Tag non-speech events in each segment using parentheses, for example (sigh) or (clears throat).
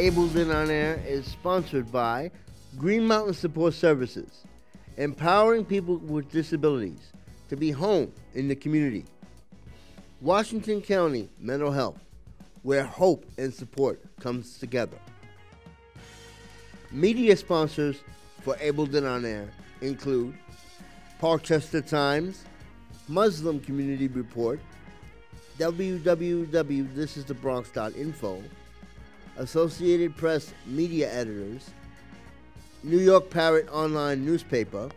Abled and On Air is sponsored by Green Mountain Support Services, empowering people with disabilities to be home in the community. Washington County Mental Health, where hope and support comes together. Media sponsors for Abled and On Air include Parkchester Times, Muslim Community Report, www.thisisthebronx.info, Associated Press Media Editors, New York Parrot Online Newspaper,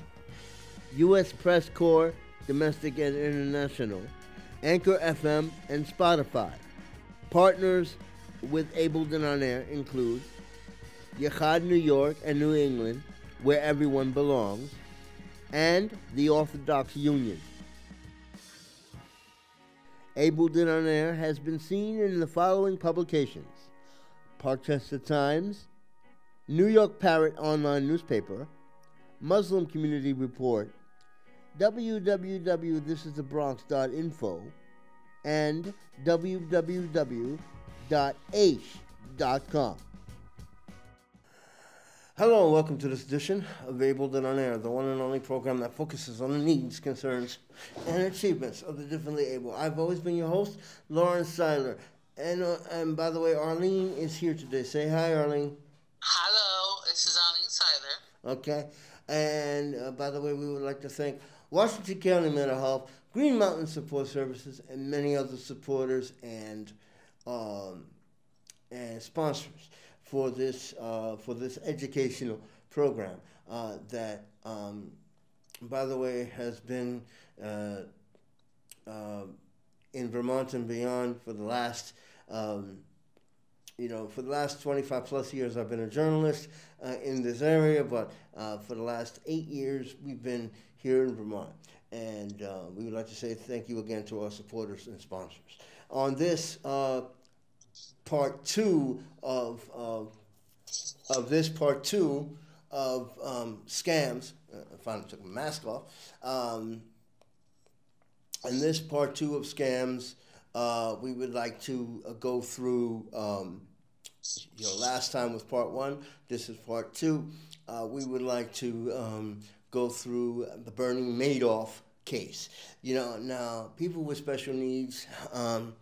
U.S. Press Corps Domestic and International, Anchor FM, and Spotify. Partners with Abled and On Air include Yachad New York and New England, where everyone belongs, and the Orthodox Union. Abled and On Air has been seen in the following publications Parkchester Times, New York Parrot Online Newspaper, Muslim Community Report, www.thisisthebronx.info, and www.aish.com. Hello and welcome to this edition of Abled and On Air, the one and only program that focuses on the needs, concerns, and achievements of the differently able. I've always been your host, Lauren Seiler. And, uh, and by the way, Arlene is here today. Say hi, Arlene. Hello, this is Arlene Seiler. Okay. And uh, by the way, we would like to thank Washington County Mental Health, Green Mountain Support Services, and many other supporters and um, and sponsors for this uh, for this educational program uh, that, um, by the way, has been uh, uh, in Vermont and beyond for the last. Um, you know, for the last 25 plus years, I've been a journalist uh, in this area, but uh, for the last eight years, we've been here in Vermont. And uh, we would like to say thank you again to our supporters and sponsors. On this uh, part two of, of, this part two of um, scams, uh, I finally took my mask off. Um, in this part two of scams, uh, we would like to uh, go through, um, you know, last time was part one, this is part two. Uh, we would like to um, go through the Bernie Madoff case. You know, now people with special needs um,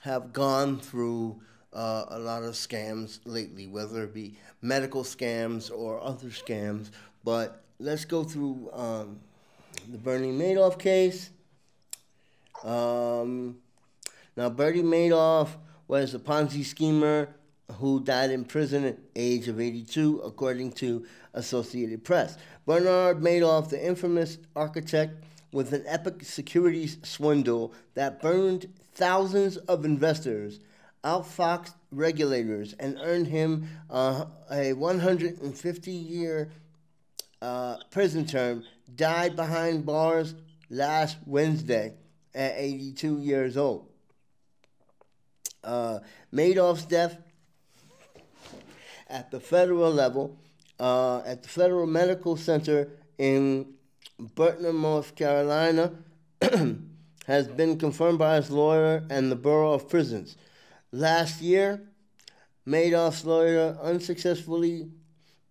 have gone through uh, a lot of scams lately, whether it be medical scams or other scams. But let's go through um, the Bernie Madoff case. Um, now, Bernie Madoff was a Ponzi schemer who died in prison at age of 82, according to Associated Press. Bernard Madoff, the infamous architect with an epic securities swindle that burned thousands of investors, outfoxed regulators, and earned him uh, a 150-year uh, prison term, died behind bars last Wednesday at 82 years old uh, Madoff's death at the federal level, uh, at the Federal Medical Center in Butner, North Carolina, (clears throat) has been confirmed by his lawyer and the Bureau of Prisons. Last year, Madoff's lawyer unsuccessfully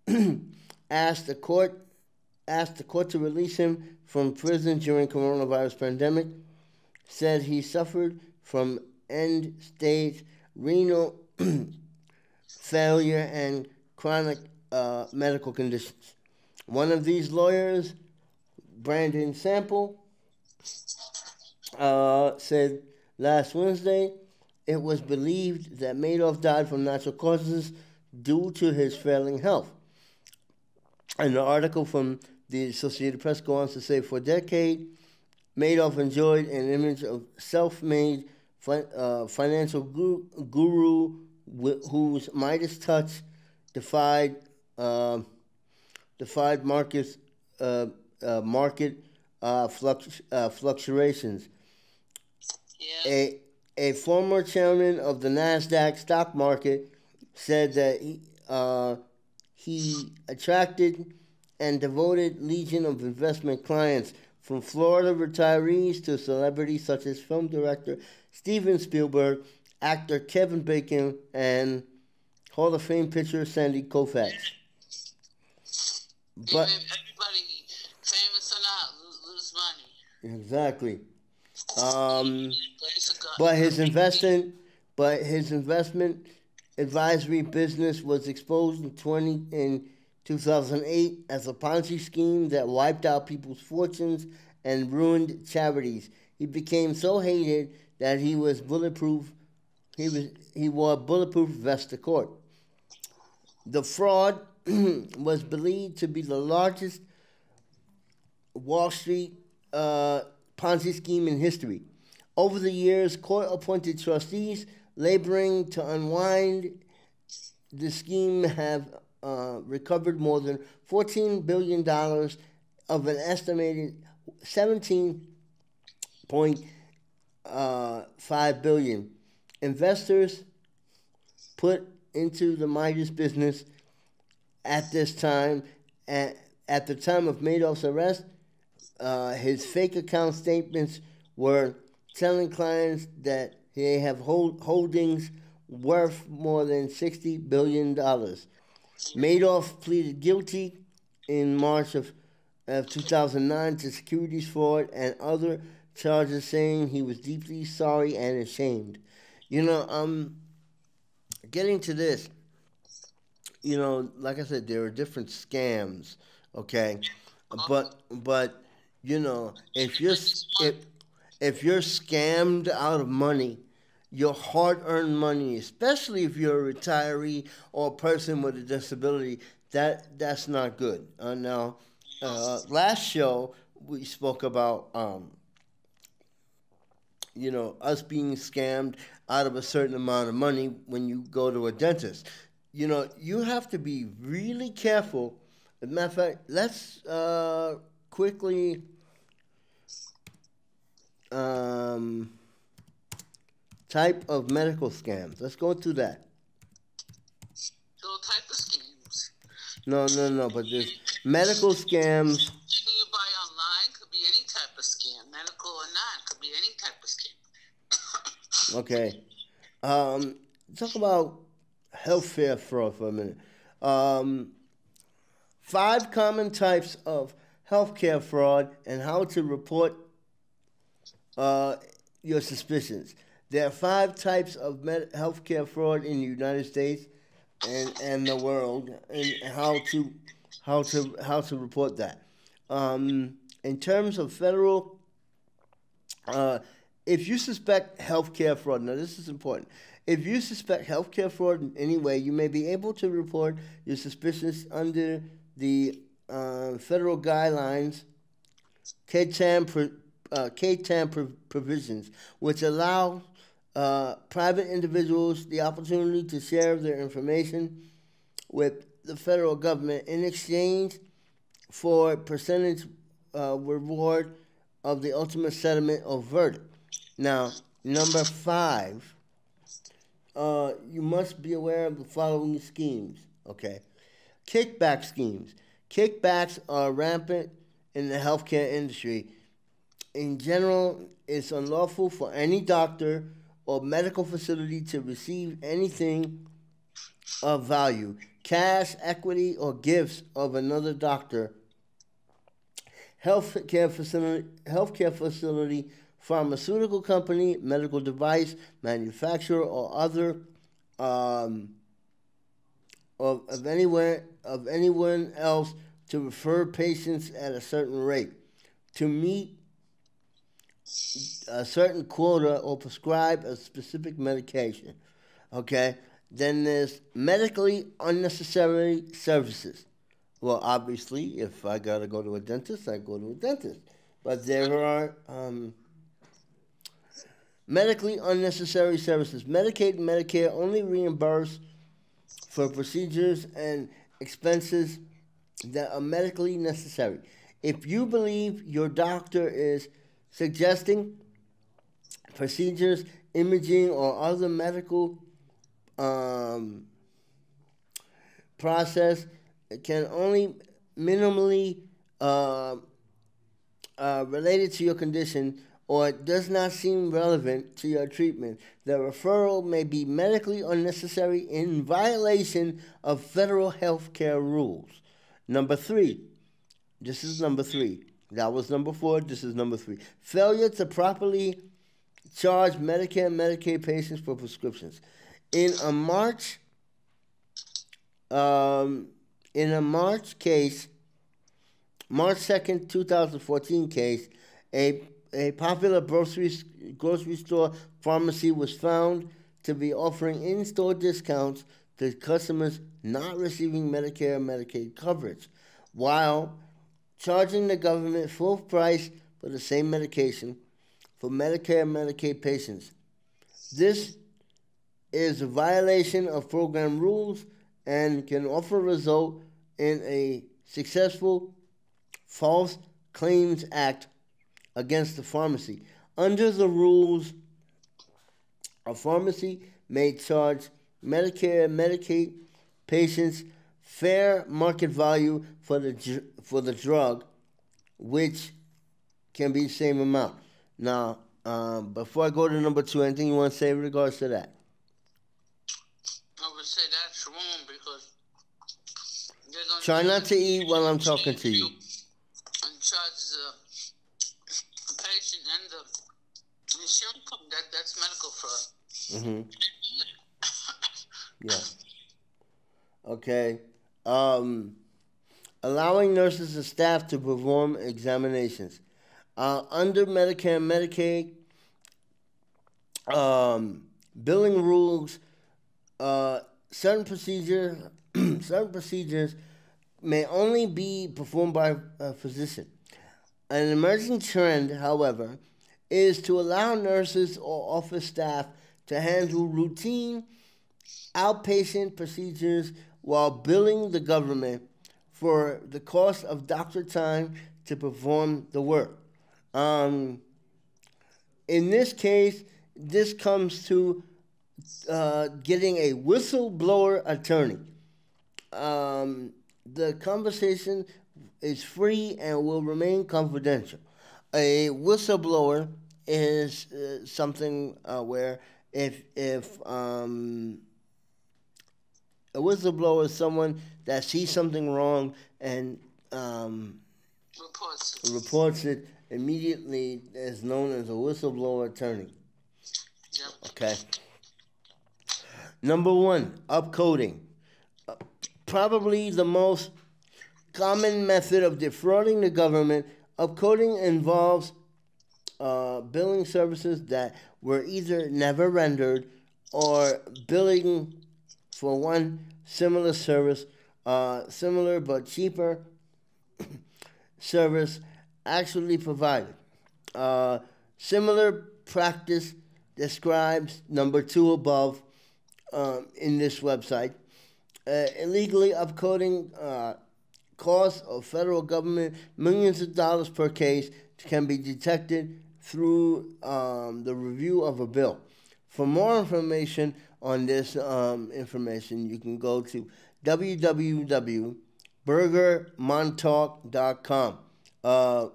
(clears throat) asked the court asked the court to release him from prison during coronavirus pandemic. Said he suffered from end stage renal (clears throat) failure and chronic uh, medical conditions. One of these lawyers, Brandon Sample, uh, said last Wednesday it was believed that Madoff died from natural causes due to his failing health. An article from the Associated Press goes on to say for a decade, Madoff enjoyed an image of self made uh, financial guru, whose Midas touch defied uh, defied market uh, uh market uh, flux, uh, fluctuations. Yeah. A a former chairman of the Nasdaq stock market said that he, he attracted and devoted legion of investment clients from Florida retirees to celebrities such as film director Steven Spielberg, actor Kevin Bacon, and Hall of Fame pitcher Sandy Koufax. But everybody, famous or not, lose money. Exactly. Um, but his investment, but his investment advisory business was exposed in twenty in 2008 as a Ponzi scheme that wiped out people's fortunes and ruined charities. He became so hated that he was bulletproof. He was he wore a bulletproof vest to court. The fraud (clears throat) was believed to be the largest Wall Street uh, Ponzi scheme in history. Over the years, court appointed trustees laboring to unwind the scheme have uh, recovered more than $14 billion of an estimated 17.5 uh, billion. Investors put into the Midas business at this time. At, at the time of Madoff's arrest, uh, his fake account statements were telling clients that they have hold, holdings worth more than $60 billion. Madoff pleaded guilty in March of, of 2009 to securities fraud and other charges, saying he was deeply sorry and ashamed. You know, um, getting to this, you know, like I said, there are different scams, okay, but but you know, if you're if if you're scammed out of money, your hard-earned money, especially if you're a retiree or a person with a disability, that that's not good. Uh, now, uh, last show we spoke about, um, you know, us being scammed out of a certain amount of money when you go to a dentist. You know, you have to be really careful. As a matter of fact, let's uh, quickly. Um, type of medical scams. Let's go through that. All type of scams. No, no, no. But there's medical scams. Anything you buy online could be any type of scam. Medical or not, could be any type of scam. (laughs) okay. Um, talk about healthcare fraud for a minute. Um, five common types of healthcare fraud and how to report uh, your suspicions. There are five types of med- healthcare fraud in the United States and, and the world, and how to how to how to report that. Um, in terms of federal, uh, if you suspect healthcare fraud, now this is important. If you suspect healthcare fraud in any way, you may be able to report your suspicions under the uh, federal guidelines, qui tam, uh, qui tam provisions, which allow uh, private individuals the opportunity to share their information with the federal government in exchange for percentage uh, reward of the ultimate settlement or verdict. Now, number five, uh, you must be aware of the following schemes. Okay, kickback schemes. Kickbacks are rampant in the healthcare industry. In general, it's unlawful for any doctor or medical facility to receive anything of value, cash, equity, or gifts of another doctor, healthcare facility, healthcare facility, pharmaceutical company, medical device manufacturer, or other um, of, of anywhere of anyone else to refer patients at a certain rate. To meet a certain quota or prescribe a specific medication. Okay? Then there's medically unnecessary services. Well, obviously, if I got to go to a dentist, I go to a dentist. But there are um, medically unnecessary services. Medicaid and Medicare only reimburse for procedures and expenses that are medically necessary. If you believe your doctor is suggesting procedures, imaging, or other medical um, process can only minimally uh, uh, related to your condition or does not seem relevant to your treatment, the referral may be medically unnecessary in violation of federal health care rules. Number three, this is number three. That was number four. This is number three. Failure to properly charge Medicare and Medicaid patients for prescriptions. In a March, um, in a March case, March second, two thousand fourteen case, a a popular grocery grocery store pharmacy was found to be offering in-store discounts to customers not receiving Medicare and Medicaid coverage, while charging the government full price for the same medication for Medicare and Medicaid patients. This is a violation of program rules and can often result in a successful False Claims Act against the pharmacy. Under the rules, a pharmacy may charge Medicare and Medicaid patients fair market value for the for the drug, which can be the same amount. Now, um, before I go to number two, anything you want to say in regards to that? I would say that's wrong because try not to eat while I'm talking to you. And charge the patient and the insurance company. That that's medical fraud. Mm-hmm. (coughs) yeah. Okay. Um, allowing nurses and staff to perform examinations. Uh, under Medicare and Medicaid, um, billing rules, uh, certain procedure, (clears throat) certain procedures may only be performed by a physician. An emerging trend, however, is to allow nurses or office staff to handle routine outpatient procedures while billing the government for the cost of doctor time to perform the work. Um, in this case, this comes to uh, getting a whistleblower attorney. Um, the conversation is free and will remain confidential. A whistleblower is uh, something uh, where if if um, a whistleblower is someone that sees something wrong and um, reports. reports it immediately is known as a whistleblower attorney. Yep. Okay. Number one, upcoding. Uh, probably the most common method of defrauding the government. Upcoding involves uh, billing services that were either never rendered or billing for one similar service, uh, similar but cheaper (coughs) service actually provided. Uh, similar practice describes number two above um, in this website. Uh, illegally upcoding uh, costs of federal government millions of dollars per case can be detected through um, the review of a bill. For more information on this um, information, you can go to www.bergermontague.com uh,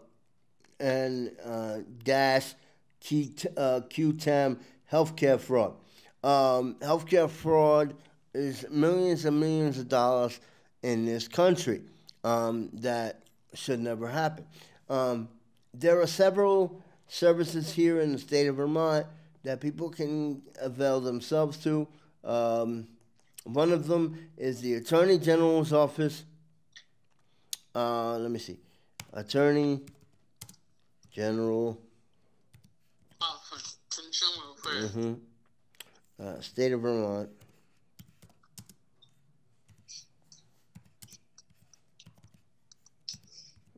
and uh, dash Q, uh, qui tam healthcare fraud. Um, healthcare fraud is millions and millions of dollars in this country um, that should never happen. Um, there are several services here in the state of Vermont that people can avail themselves to. Um, one of them is the Attorney General's office. Uh, let me see. Attorney General. Mm-hmm. Uh, state of Vermont.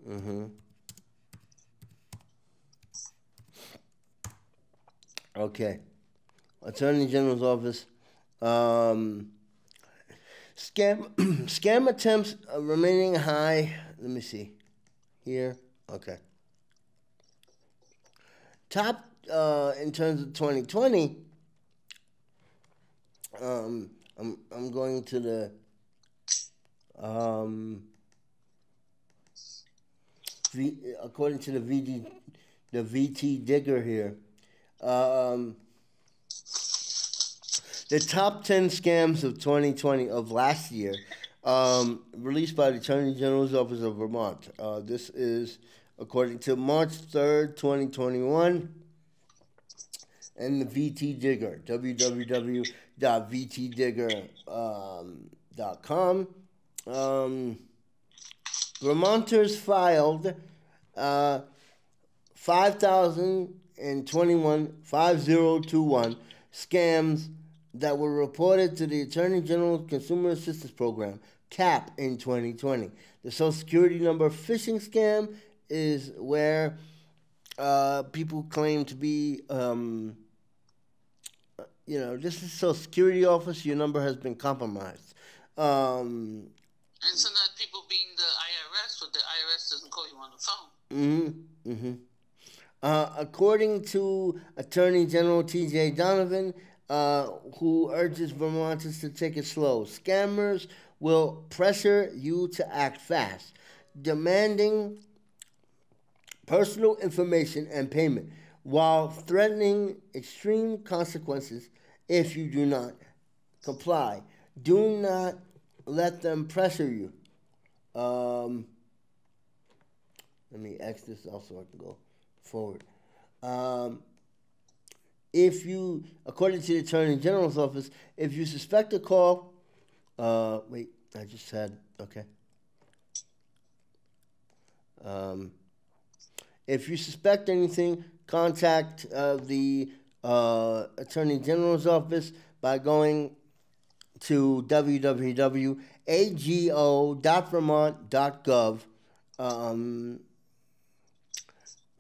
Mm-hmm. Okay. Attorney General's office. Um, scam (clears throat) scam attempts remaining high. Let me see. Here. Okay. Top uh, in terms of 2020. Um, I'm I'm going to the um, v, according to the VD the VT Digger here. Um, the top 10 scams of 2020 of last year, um, released by the Attorney General's Office of Vermont. Uh, this is according to March 3rd, 2021, and the VT Digger, www.vtdigger.com. Um, Vermonters filed uh, 5,021 5021 scams that were reported to the Attorney General's Consumer Assistance Program, CAP, in 2020. The Social Security number phishing scam is where uh, people claim to be, um, you know, this is Social Security office, your number has been compromised. Um, and sometimes people being the IRS, but the IRS doesn't call you on the phone. Mm-hmm. Mm-hmm. Uh, according to Attorney General T.J. Donovan, uh, who urges Vermonters to take it slow, scammers will pressure you to act fast, demanding personal information and payment while threatening extreme consequences if you do not comply. Do not let them pressure you. Um, let me X this off so I can go forward. Um, if you, according to the Attorney General's office, if you suspect a call, uh, wait, I just said, okay. Um, if you suspect anything, contact uh, the uh, Attorney General's office by going to www.ago.vermont.gov um,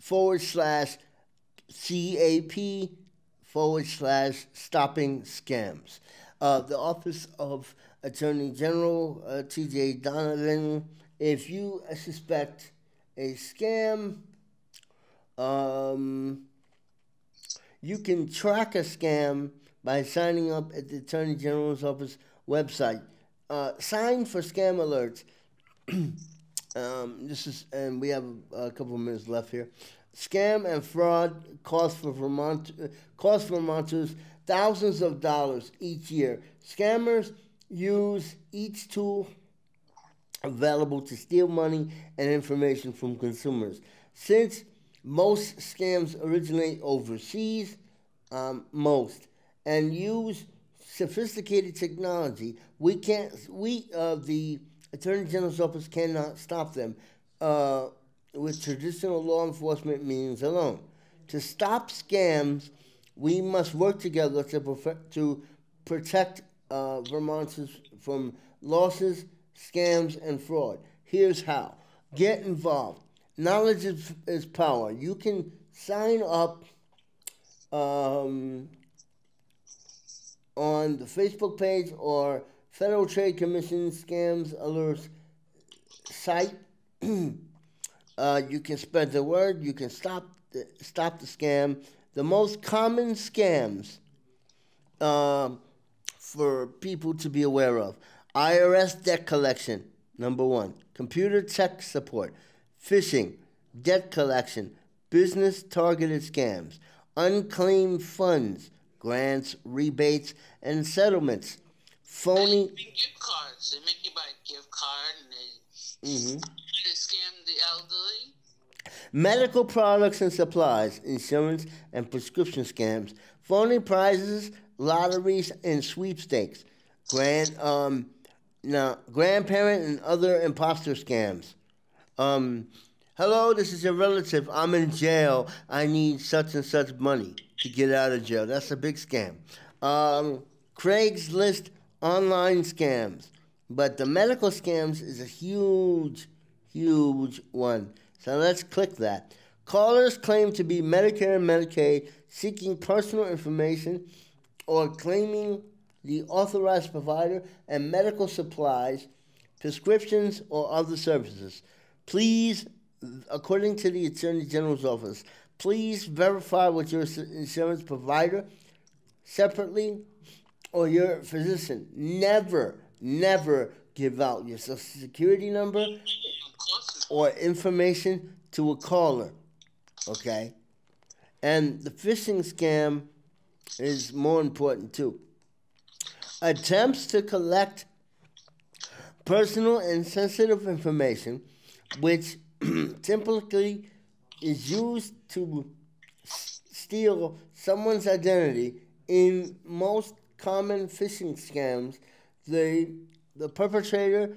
forward slash CAP forward slash stopping scams. Uh, the Office of Attorney General uh, TJ Donovan, if you suspect a scam, um, you can track a scam by signing up at the Attorney General's Office website. Uh, sign for scam alerts. (clears throat) um, this is, and we have a, couple of minutes left here. Scam and fraud cost for Vermont cost Vermonters thousands of dollars each year. Scammers use each tool available to steal money and information from consumers. Since most scams originate overseas, um, most, and use sophisticated technology, we can't. We uh, the Attorney General's office cannot stop them. Uh, with traditional law enforcement means alone. To stop scams, we must work together to, perfect, to protect uh, Vermonters from losses, scams, and fraud. Here's how get involved. Knowledge is, is power. You can sign up um, on the Facebook page or Federal Trade Commission Scams Alerts site. (clears throat) Uh, you can spread the word. You can stop the, stop the scam. The most common scams um, for people to be aware of: IRS debt collection, number one; computer tech support, phishing, debt collection, business targeted scams, unclaimed funds, grants, rebates, and settlements. Phony. gift cards. They make you buy a gift card, and they. Mm-hmm scam the elderly? Medical products and supplies, insurance and prescription scams, phony prizes, lotteries, and sweepstakes. Grand, um, now, grandparent and other imposter scams. Um, hello, this is your relative. I'm in jail. I need such and such money to get out of jail. That's a big scam. Um, Craigslist online scams. But the medical scams is a huge huge one. So let's click that. Callers claim to be Medicare and Medicaid seeking personal information or claiming the authorized provider and medical supplies, prescriptions, or other services. Please, according to the Attorney General's office, please verify with your insurance provider separately or your physician. Never, never give out your social security number or information to a caller. Okay? And the phishing scam is more important too. Attempts to collect personal and sensitive information, which (clears throat) typically is used to steal someone's identity. In most common phishing scams, the the perpetrator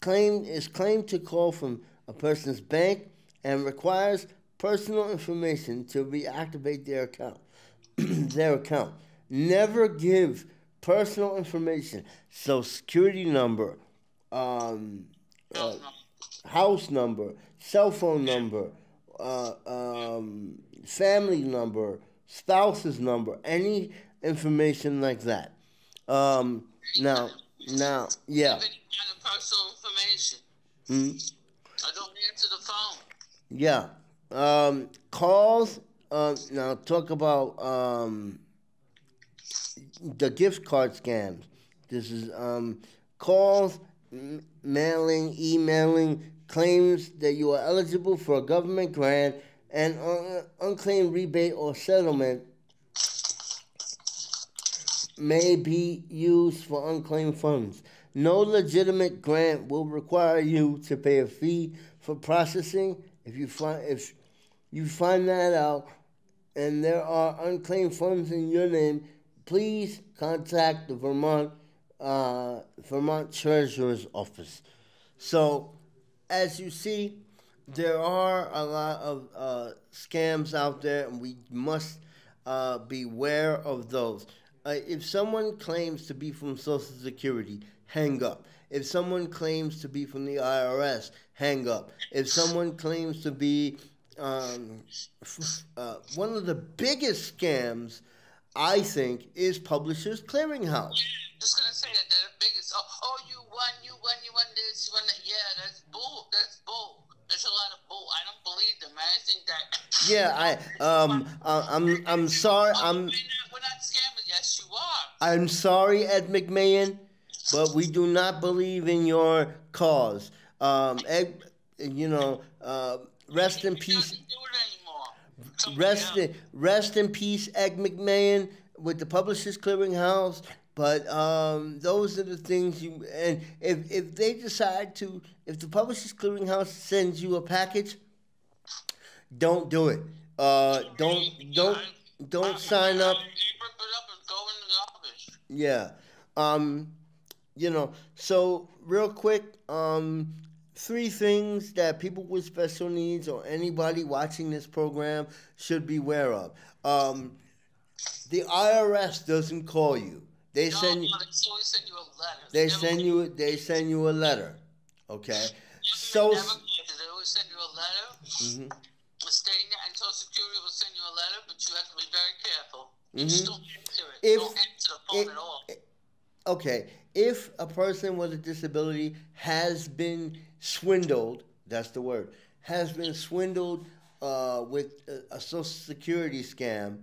claimed is claimed to call from a person's bank and requires personal information to reactivate their account. (clears throat) their account. Never give personal information, so security number, um, uh, house number, cell phone number, uh, um, family number, spouse's number, any information like that. Um, now, now, yeah. personal information. Hmm? I don't answer the phone. Yeah. Um, calls. Uh, now talk about um, the gift card scams. This is um, calls, m- mailing, emailing claims that you are eligible for a government grant and un- unclaimed rebate or settlement may be used for unclaimed funds. No legitimate grant will require you to pay a fee for processing. If you find if you find that out and there are unclaimed funds in your name, please contact the Vermont uh, Vermont Treasurer's Office. So, as you see, there are a lot of uh, scams out there, and we must uh, beware of those. Uh, if someone claims to be from Social Security, hang up. If someone claims to be from the IRS, hang up. If someone claims to be um, uh, one of the biggest scams, I think, is Publishers Clearinghouse. Yeah, just gonna say that they're the biggest. Oh, oh, you won, you won, you won this, you won that. Yeah, that's bull. That's bull. There's a lot of bull. I don't believe them. I think that. Yeah, I um, uh, I'm I'm sorry. I'm. (laughs) We're not, we're not scammers. Yes, you are. I'm sorry, Ed McMahon but we do not believe in your cause. Um, Ed, you know, uh, rest in peace. Rest in, rest in peace, Ed McMahon, with the Publishers Clearinghouse. But um, those are the things you and if if they decide to, if the Publishers Clearinghouse sends you a package, don't do it. Uh, don't don't don't sign up. Yeah. Um, you know, so real quick, um, three things that people with special needs or anybody watching this program should be aware of. Um, the IRS doesn't call you. They no, send you. No, they send you a letter. They, they send you. They send you a letter. Okay. So. Never, they always send you a letter. Mm-hmm. Stating that, and Social Security will send you a letter, but you have to be very careful. Mm-hmm. Just it. If, don't answer the phone it, at. Okay, if a person with a disability has been swindled, that's the word, has been swindled uh, with a, a, Social Security scam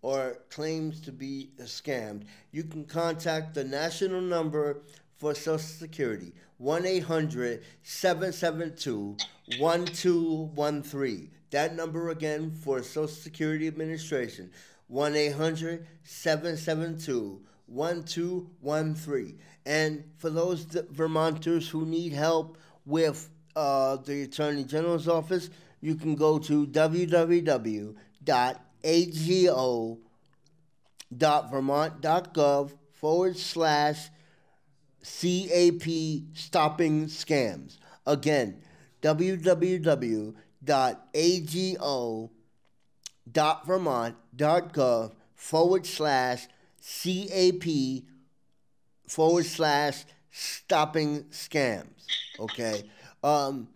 or claims to be scammed, you can contact the national number for Social Security 1 800 772 1213. That number again for Social Security Administration 1 800 772 1213. And for those Vermonters who need help with uh, the Attorney General's office, you can go to www.ago.vermont.gov forward slash CAP stopping scams. Again, www.ago.vermont.gov forward slash CAP forward slash stopping scams. Okay. Um,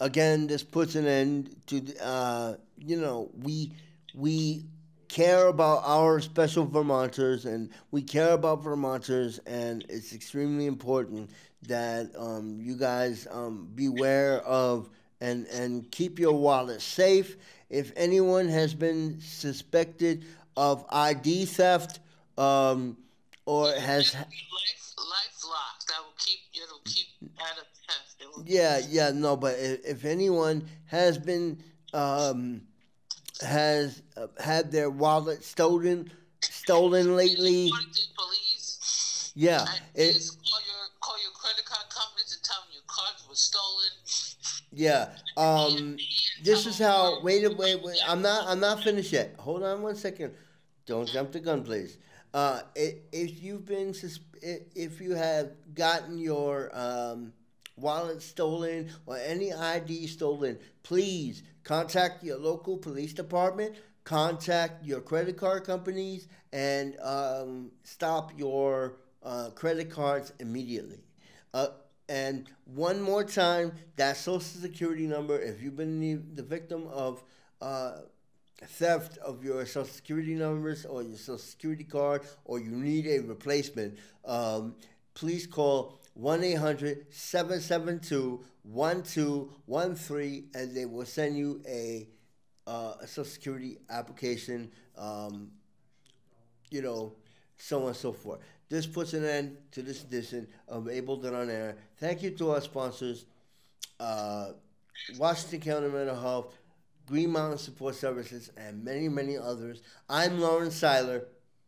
again, this puts an end to uh, you know we we care about our special Vermonters and we care about Vermonters and it's extremely important that um, you guys um, beware of and and keep your wallet safe. If anyone has been suspected of ID theft um, or has life's locked. that will keep it'll keep out of Yeah, yeah, no, but if, if anyone has been um, has uh, had their wallet stolen stolen lately. Yeah. It, call your call your credit card companies and tell them your cards were stolen. Yeah. Um. This is how. Wait, wait, wait. I'm not. I'm not finished yet. Hold on one second. Don't jump the gun, please. Uh, if you've been if you have gotten your um, wallet stolen or any ID stolen, please contact your local police department, contact your credit card companies, and um, stop your uh, credit cards immediately. Uh, and one more time, that social security number, if you've been the, victim of uh, theft of your social security numbers or your social security card or you need a replacement, um, please call 1 800 772 1213 and they will send you a, uh, a social security application, um, you know, so on and so forth. This puts an end to this edition of Abled and on Air. Thank you to our sponsors, uh, Washington County Mental Health, Green Mountain Support Services, and many, many others. I'm Lauren Seiler.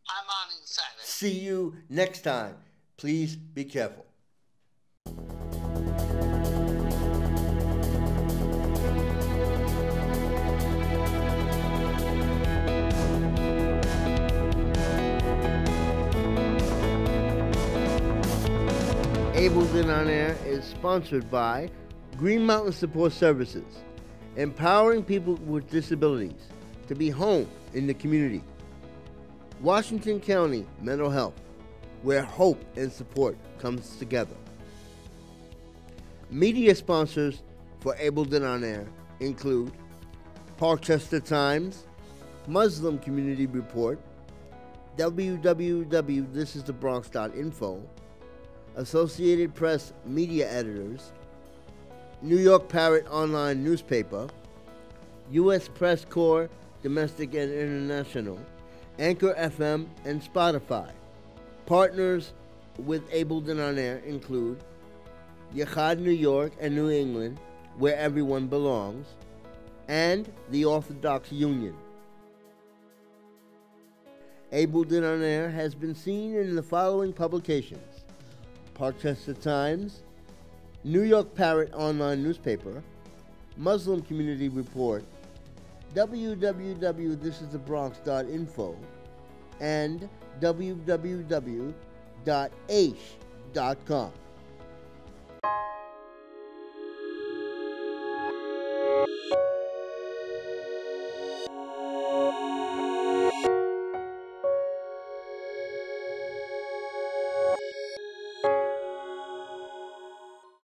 I'm Arnie Seiler. See you next time. Please be careful. On Air is sponsored by Green Mountain Support Services, empowering people with disabilities to be home in the community. Washington County Mental Health, where hope and support comes together. Media sponsors for Abled and on Air include Parkchester Times, Muslim Community Report, www.thisisthebronx.info, Associated Press media editors, New York Parrot online newspaper, U.S. Press Corps domestic and international, Anchor FM, and Spotify. Partners with Abled and on Air include Yachad New York and New England, where everyone belongs, and the Orthodox Union. Abled and on Air has been seen in the following publications Parkchester Times, New York Parrot online newspaper, Muslim Community Report, www.thisisthebronx.info, and www.aish.com.